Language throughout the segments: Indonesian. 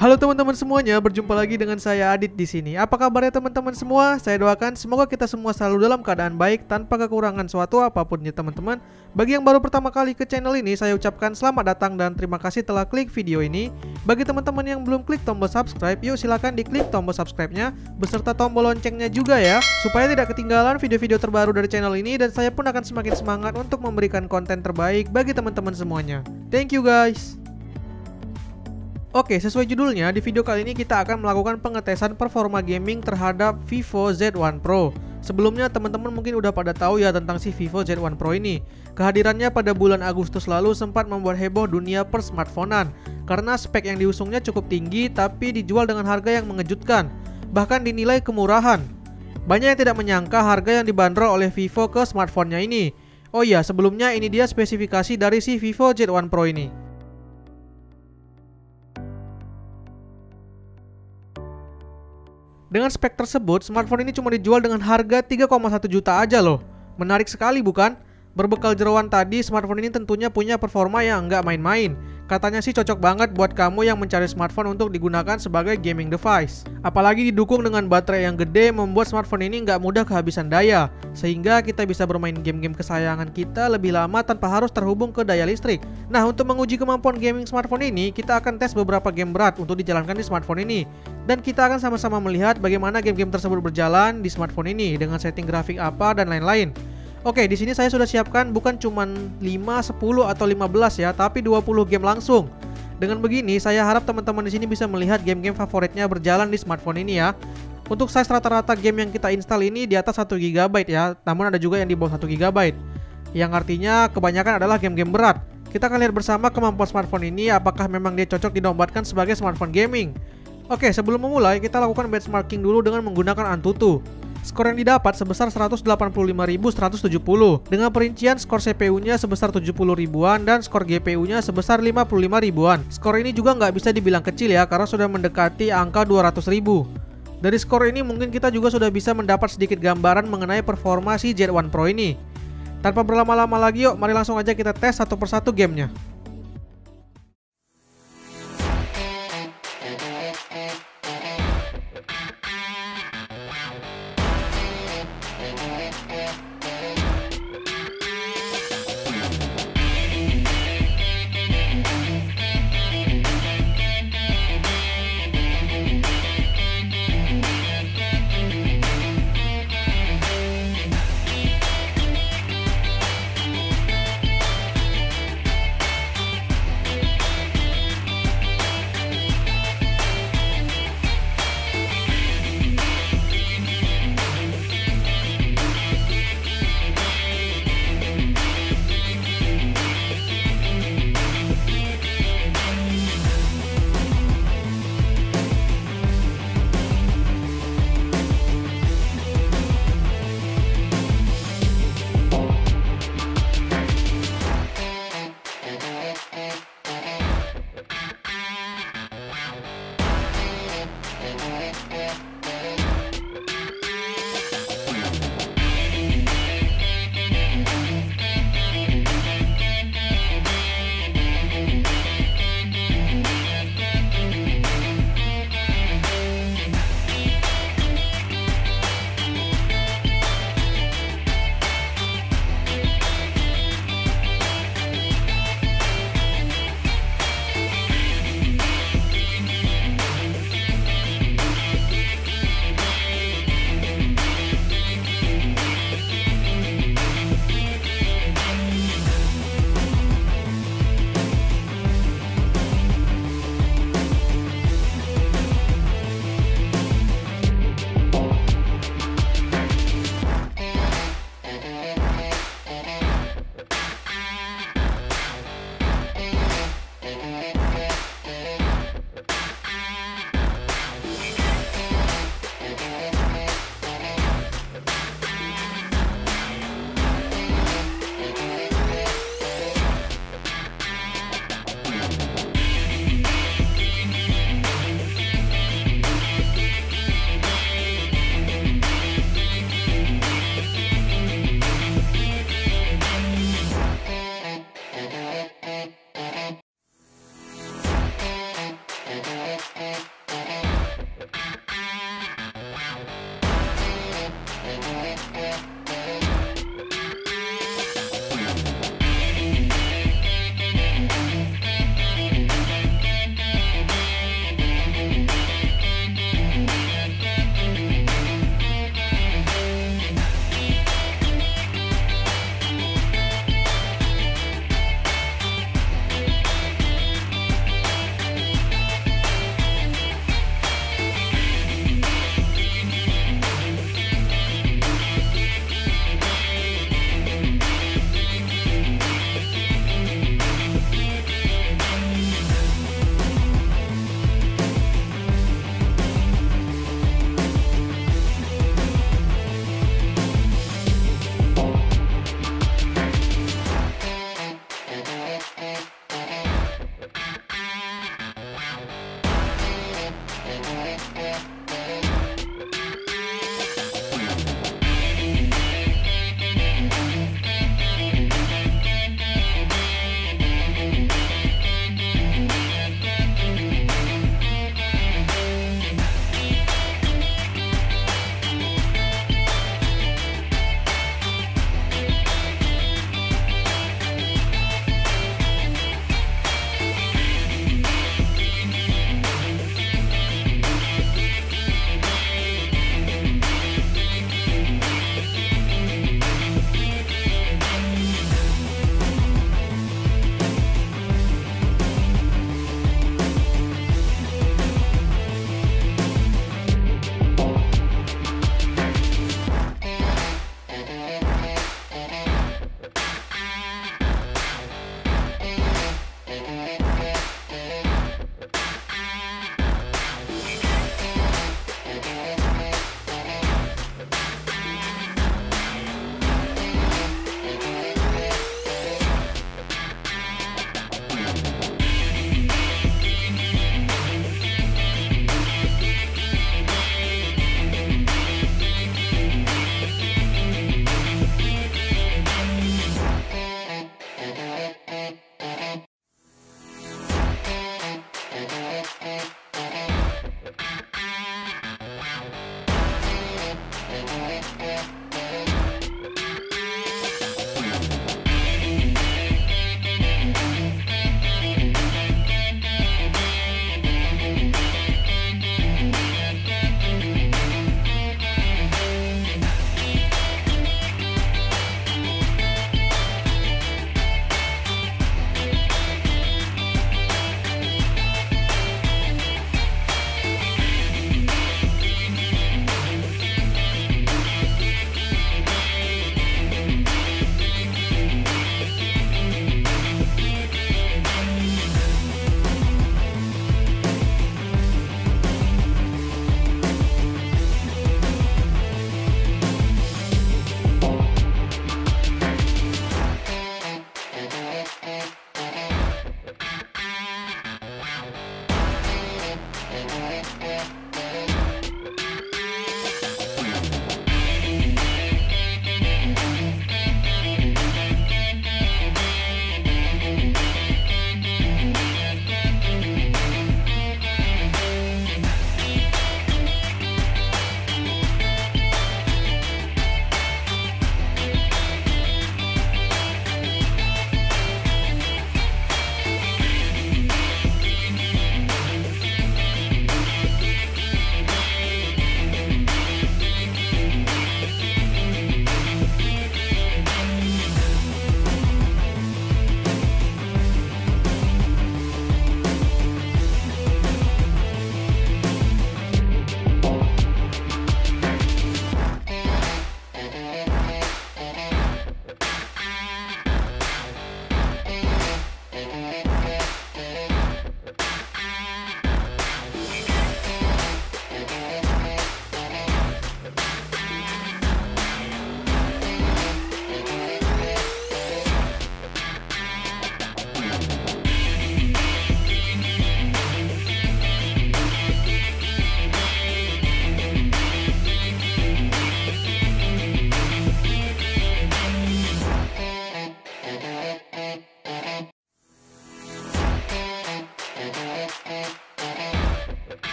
Halo teman-teman semuanya, berjumpa lagi dengan saya Adit di sini. Apa kabarnya teman-teman semua? Saya doakan semoga kita semua selalu dalam keadaan baik tanpa kekurangan suatu apa pun ya teman-teman. Bagi yang baru pertama kali ke channel ini, saya ucapkan selamat datang dan terima kasih telah klik video ini. Bagi teman-teman yang belum klik tombol subscribe, yuk silahkan diklik tombol subscribe-nya beserta tombol loncengnya juga ya, supaya tidak ketinggalan video-video terbaru dari channel ini dan saya pun akan semakin semangat untuk memberikan konten terbaik bagi teman-teman semuanya. Thank you guys. Oke, sesuai judulnya, di video kali ini kita akan melakukan pengetesan performa gaming terhadap Vivo Z1 Pro. Sebelumnya teman-teman mungkin udah pada tahu ya tentang si Vivo Z1 Pro ini. Kehadirannya pada bulan Agustus lalu sempat membuat heboh dunia persmartphonean karena spek yang diusungnya cukup tinggi tapi dijual dengan harga yang mengejutkan, bahkan dinilai kemurahan. Banyak yang tidak menyangka harga yang dibanderol oleh Vivo ke smartphone-nya ini. Oh iya, sebelumnya ini dia spesifikasi dari si Vivo Z1 Pro ini. Dengan spek tersebut, smartphone ini cuma dijual dengan harga 3,1 juta aja loh. Menarik sekali bukan? Berbekal jeroan tadi, smartphone ini tentunya punya performa yang nggak main-main. Katanya sih cocok banget buat kamu yang mencari smartphone untuk digunakan sebagai gaming device. Apalagi didukung dengan baterai yang gede membuat smartphone ini nggak mudah kehabisan daya. Sehingga kita bisa bermain game-game kesayangan kita lebih lama tanpa harus terhubung ke daya listrik. Nah untuk menguji kemampuan gaming smartphone ini, kita akan tes beberapa game berat untuk dijalankan di smartphone ini. Dan kita akan sama-sama melihat bagaimana game-game tersebut berjalan di smartphone ini dengan setting grafik apa dan lain-lain. Oke, di sini saya sudah siapkan bukan cuma 5, 10 atau 15 ya, tapi 20 game langsung. Dengan begini, saya harap teman-teman di sini bisa melihat game-game favoritnya berjalan di smartphone ini ya. Untuk size rata-rata game yang kita install ini di atas 1 GB ya, namun ada juga yang di bawah 1 GB. Yang artinya kebanyakan adalah game-game berat. Kita akan lihat bersama kemampuan smartphone ini apakah memang dia cocok dinobatkan sebagai smartphone gaming. Oke, sebelum memulai kita lakukan benchmarking dulu dengan menggunakan Antutu. Skor yang didapat sebesar 185.170 dengan perincian skor CPU-nya sebesar 70 ribuan dan skor GPU-nya sebesar 55 ribuan. Skor ini juga nggak bisa dibilang kecil ya karena sudah mendekati angka 200 ribu. Dari skor ini mungkin kita juga sudah bisa mendapat sedikit gambaran mengenai performa si Z1 Pro ini. Tanpa berlama-lama lagi yuk, mari langsung aja kita tes satu persatu gamenya.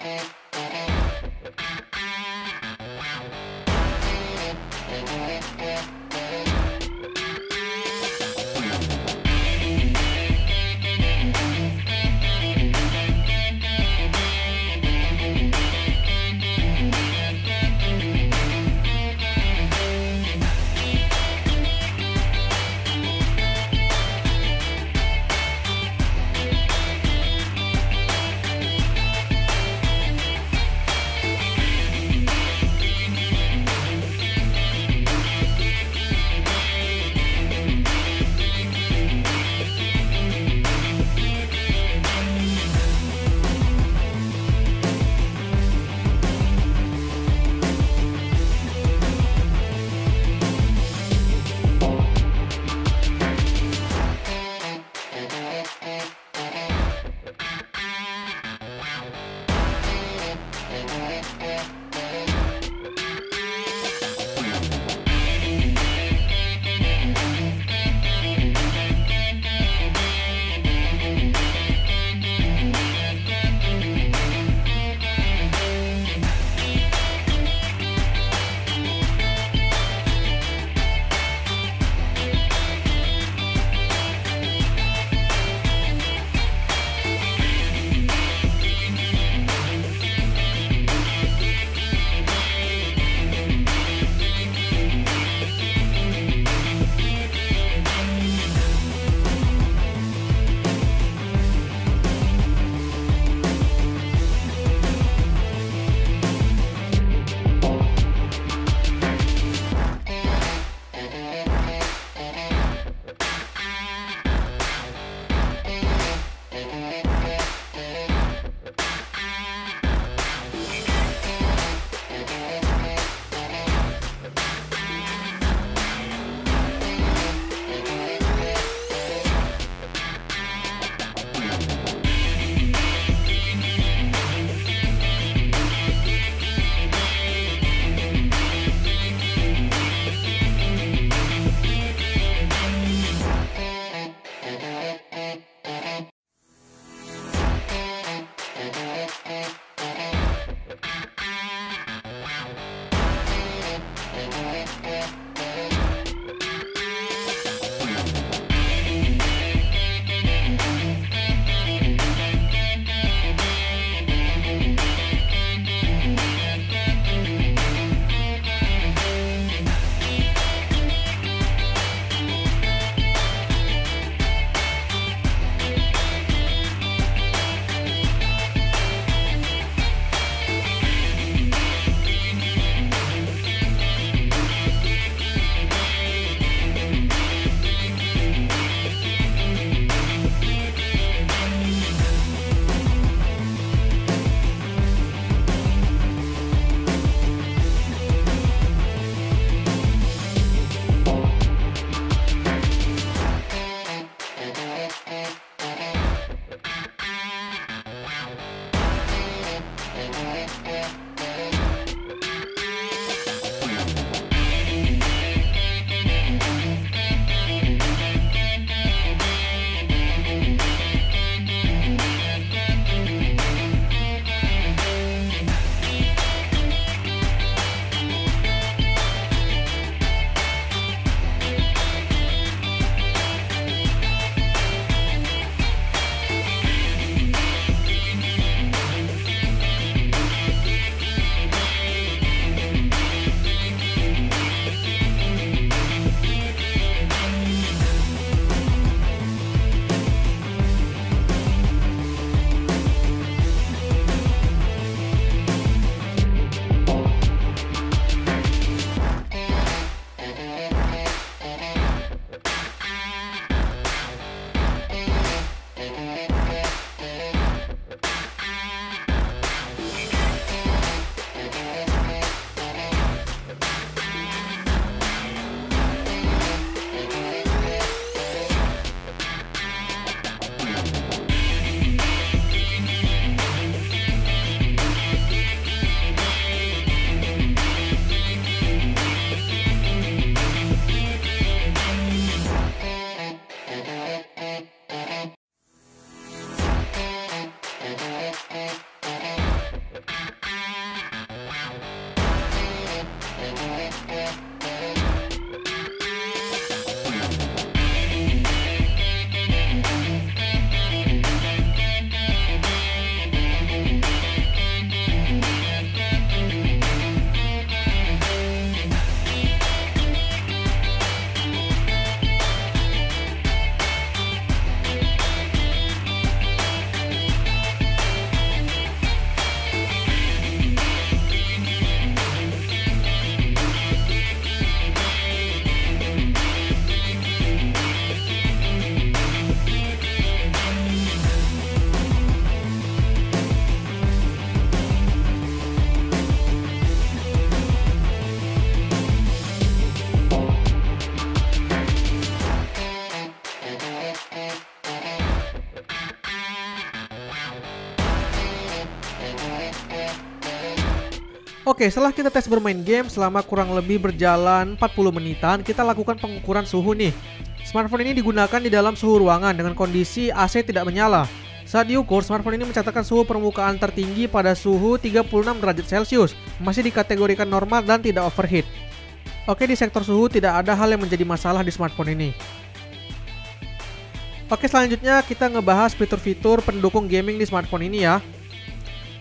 and and Oke, setelah kita tes bermain game selama kurang lebih berjalan 40 menitan, kita lakukan pengukuran suhu nih. Smartphone ini digunakan di dalam suhu ruangan dengan kondisi AC tidak menyala. Saat diukur, smartphone ini mencatatkan suhu permukaan tertinggi pada suhu 36 derajat Celcius, masih dikategorikan normal dan tidak overheat. Oke, di sektor suhu tidak ada hal yang menjadi masalah di smartphone ini. Oke, selanjutnya kita ngebahas fitur-fitur pendukung gaming di smartphone ini ya.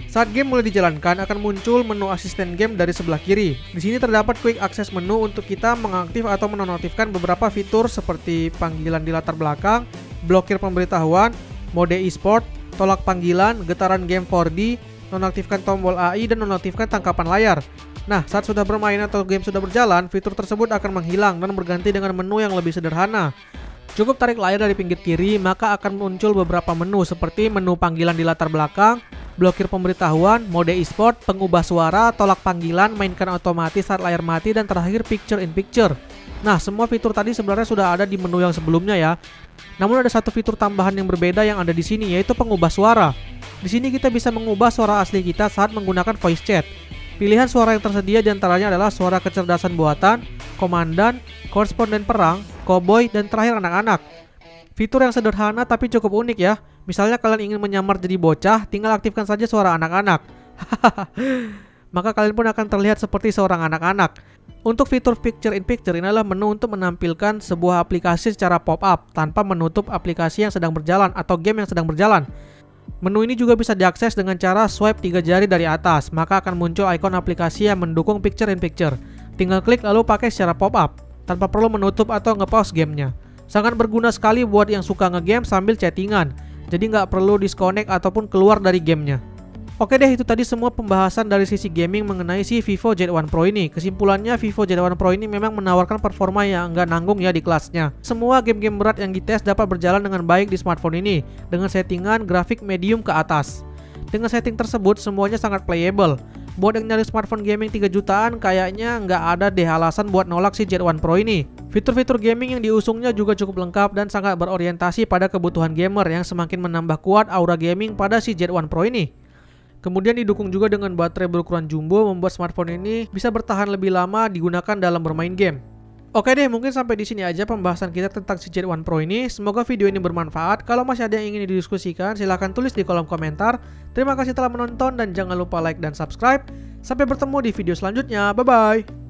Saat game mulai dijalankan, akan muncul menu asisten game dari sebelah kiri. Di sini terdapat quick access menu untuk kita mengaktif atau menonaktifkan beberapa fitur seperti panggilan di latar belakang, blokir pemberitahuan, mode e-sport, tolak panggilan, getaran game 4D, nonaktifkan tombol AI, dan nonaktifkan tangkapan layar. Nah, saat sudah bermain atau game sudah berjalan, fitur tersebut akan menghilang dan berganti dengan menu yang lebih sederhana. Cukup tarik layar dari pinggir kiri, maka akan muncul beberapa menu seperti menu panggilan di latar belakang, blokir pemberitahuan, mode e-sport, pengubah suara, tolak panggilan, mainkan otomatis saat layar mati, dan terakhir picture in picture. Nah, semua fitur tadi sebenarnya sudah ada di menu yang sebelumnya ya. Namun ada satu fitur tambahan yang berbeda yang ada di sini yaitu pengubah suara. Di sini kita bisa mengubah suara asli kita saat menggunakan voice chat. Pilihan suara yang tersedia di antaranya adalah suara kecerdasan buatan, komandan, koresponden perang, koboi, dan terakhir anak-anak. Fitur yang sederhana tapi cukup unik ya. Misalnya kalian ingin menyamar jadi bocah, tinggal aktifkan saja suara anak-anak. Maka kalian pun akan terlihat seperti seorang anak-anak. Untuk fitur Picture in Picture ini adalah menu untuk menampilkan sebuah aplikasi secara pop-up tanpa menutup aplikasi yang sedang berjalan atau game yang sedang berjalan. Menu ini juga bisa diakses dengan cara swipe tiga jari dari atas, maka akan muncul ikon aplikasi yang mendukung Picture in Picture. Tinggal klik lalu pakai secara pop-up, tanpa perlu menutup atau nge-pause gamenya. Sangat berguna sekali buat yang suka nge-game sambil chattingan jadi nggak perlu disconnect ataupun keluar dari gamenya. Oke deh itu tadi semua pembahasan dari sisi gaming mengenai si Vivo Z1 Pro ini. Kesimpulannya Vivo Z1 Pro ini memang menawarkan performa yang nggak nanggung ya di kelasnya. Semua game-game berat yang dites dapat berjalan dengan baik di smartphone ini Dengan settingan grafik medium ke atas. Dengan setting tersebut semuanya sangat playable. Buat yang nyari smartphone gaming 3 jutaan kayaknya nggak ada deh alasan buat nolak si Z1 Pro ini. Fitur-fitur gaming yang diusungnya juga cukup lengkap dan sangat berorientasi pada kebutuhan gamer yang semakin menambah kuat aura gaming pada si Z1 Pro ini. Kemudian didukung juga dengan baterai berukuran jumbo membuat smartphone ini bisa bertahan lebih lama digunakan dalam bermain game. Oke deh, mungkin sampai di sini aja pembahasan kita tentang si Z1 Pro ini. Semoga video ini bermanfaat. Kalau masih ada yang ingin didiskusikan, silahkan tulis di kolom komentar. Terima kasih telah menonton dan jangan lupa like dan subscribe. Sampai bertemu di video selanjutnya. Bye-bye.